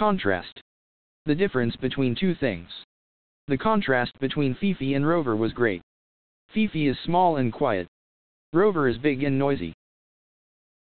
Contrast. The difference between two things. The contrast between Fifi and Rover was great. Fifi is small and quiet. Rover is big and noisy.